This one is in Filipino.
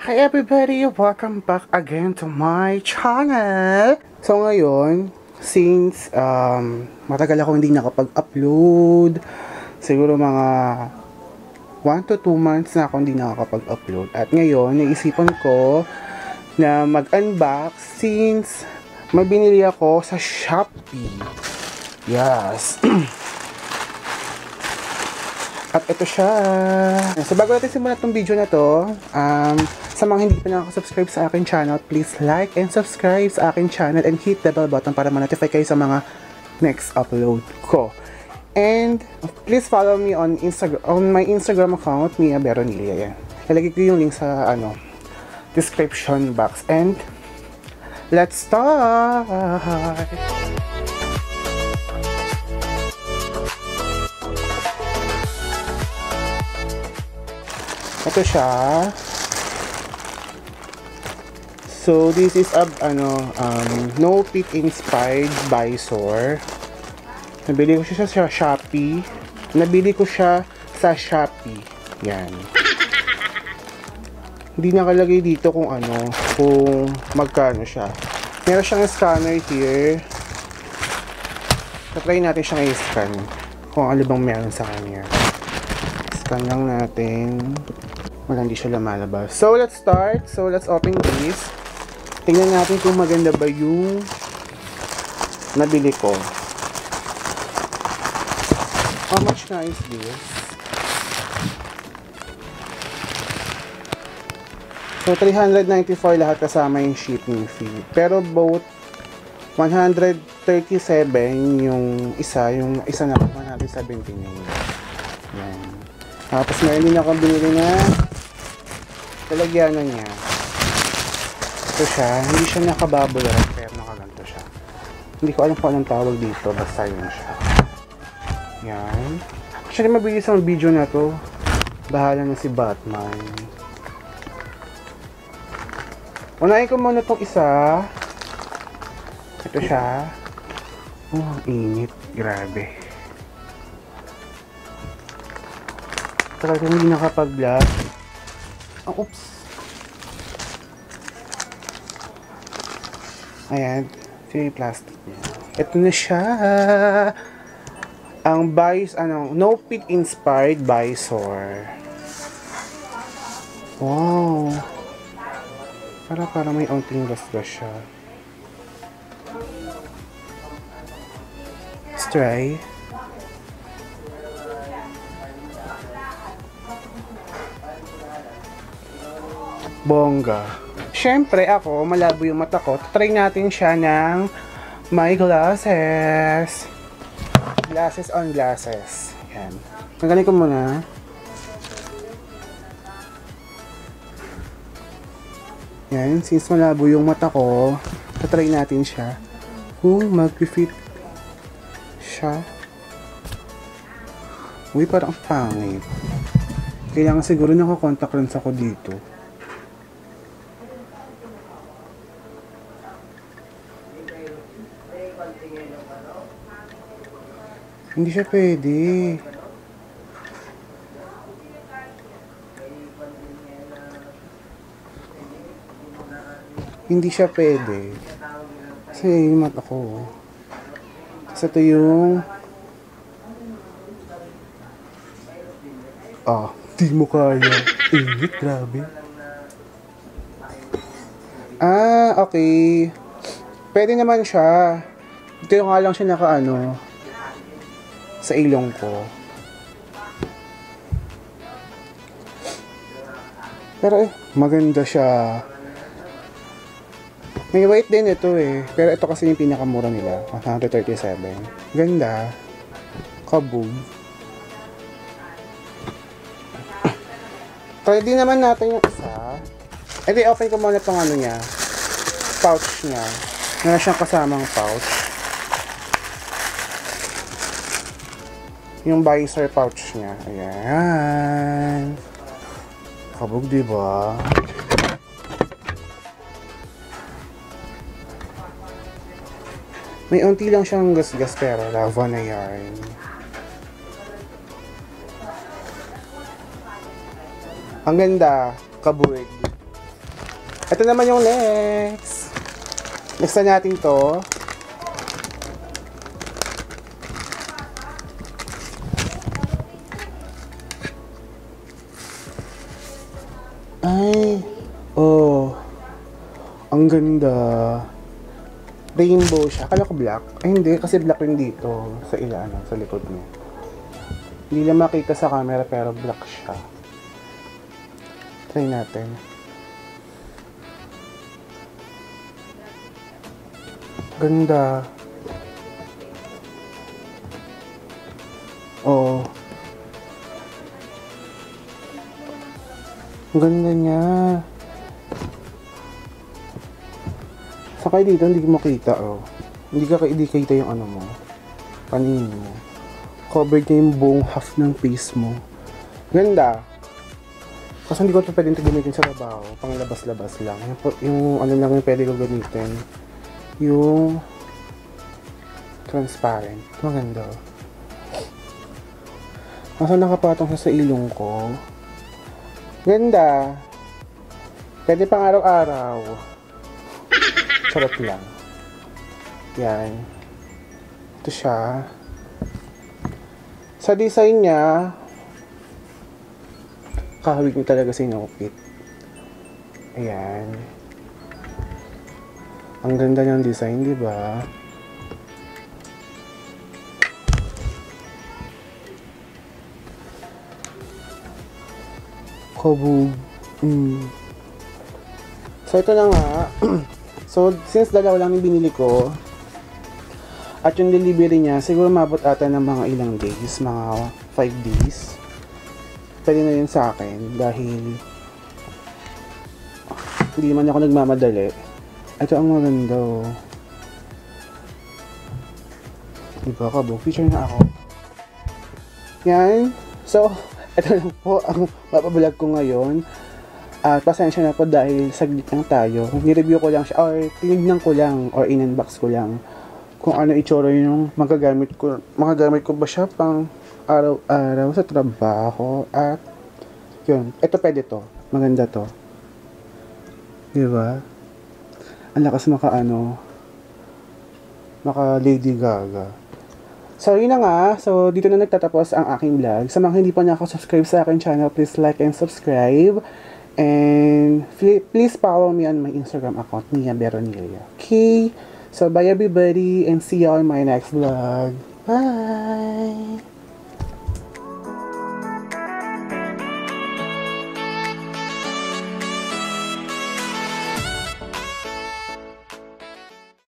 Hi everybody! Welcome back again to my channel! So ngayon, since um, matagal ako hindi nakapag-upload, siguro mga 1 to 2 months na ako hindi nakakapag-upload. At ngayon, naisipan ko na mag-unbox since may binili ako sa Shopee. Yes! At ito siya. So bago natin simulan itong video na to, um, sa mga hindi pa nakaka-subscribe sa akin channel, please like and subscribe sa akin channel and hit the bell button para ma-notify kayo sa mga next upload ko. And please follow me on Instagram on my Instagram account, Mia Beronilia. Yan. Ilagay ko yung link sa ano description box. And let's start! Ito siya. So, this is a, ano, um, No Pit Inspired Visor. Nabili ko siya sa Shopee. Nabili ko siya sa Shopee. Yan. Hindi nakalagay dito kung ano, kung magkano siya. Meron siyang scanner here. Try natin siyang i-scan kung ano bang meron sa kanya. Scan lang natin. Wala, hindi siya lumalabas. So, let's start. So, let's open this. Tingnan natin kung maganda ba yung nabili ko. How much na is this? So, 394 lahat kasama yung shipping fee. Pero both 137 yung isa, yung isa na 179. Yan. Tapos meron din ako binili na talagyanan niya. Ito siya, hindi siya nakabubble wrap pero nakaganto siya. Hindi ko alam kung anong tawag dito, basta yun siya. Yan. Actually, mabilis ang video na to. Bahala na si Batman. Unahin ko muna itong isa. Ito siya. Oh, init. Grabe. Talagang hindi nakapag-vlog. Oh, oops. Ayan. Yung plastic niya. Ito na siya. Ang Bice, ano, No Pit Inspired Visor. Wow. Para para may onting gasgas siya. Let's try. Bongga. Siyempre ako, malabo yung mata ko. Try natin siya ng my glasses. Glasses on glasses. Yan. Magaling ko muna. Yan, since malabo yung mata ko, tatry natin siya. Kung mag-fit siya. Uy, parang pangit. Kailangan siguro naka-contact lens ako dito. Hindi siya pwede. Hindi siya pwede. Kasi yung mata ko. Kasi ito yung... Ah, di mo kaya. Init, grabe. Ah, okay. Pwede naman siya. Ito nga lang siya naka ano, sa ilong ko. Pero eh, maganda siya. May weight din ito eh. Pero ito kasi yung pinakamura nila. 137. Ganda. Kabog. Try din naman natin yung isa. E di open ko muna itong ano niya. Pouch niya. Meron siyang kasamang pouch. Yung visor pouch niya. Ayan. Kabog, di ba? May unti lang siyang gasgas pero lava na yarn. Ang ganda, kabuig. Ito naman yung next. Next na natin to. Ang ganda. Rainbow siya. Akala ko black. Ay, hindi. Kasi black rin dito. Sa ilan, sa likod niya. Hindi lang makita sa camera pero black siya. Try natin. Ganda. Oo. Ganda niya. Sakay dito, hindi makita, oh. Hindi ka hindi kita yung ano mo. Paningin mo. Covered niya yung buong half ng face mo. Ganda. Kasi hindi ko ito pwedeng gamitin sa trabaho. Pang labas-labas lang. Yung, yung ano lang yung pwede ko gamitin. Yung transparent. Maganda. Nasa nakapatong siya sa ilong ko. Ganda. Pwede pang araw-araw. Charot lang. Yan. Ito siya. Sa design niya, kahawig mo talaga sinukit. Ayan. Ang ganda ng design, di ba? Kabog. Mm. So, ito na nga. so, since dalawa lang yung binili ko, at yung delivery niya, siguro mabot ata ng mga ilang days, mga 5 days. Pwede na yun sa akin dahil hindi naman ako nagmamadali. Ito ang maganda oh. Diba kabog? Feature na ako. Yan. So, ito lang po ang mapablog ko ngayon. At pasensya na po dahil saglit lang tayo. Ni-review ko lang siya or tinignan ko lang or in-unbox ko lang kung ano itsura yung magagamit ko. Magagamit ko ba siya pang araw-araw sa trabaho at yun. Ito pwede to. Maganda to. Di ba? Ang lakas maka ano maka Lady Gaga. So, yun na nga. So, dito na nagtatapos ang aking vlog. Sa mga hindi pa nakasubscribe sa aking channel, please like and subscribe. And please follow me on my Instagram account, Nia Beronilia. Okay? So, bye everybody and see you on my next vlog. Bye!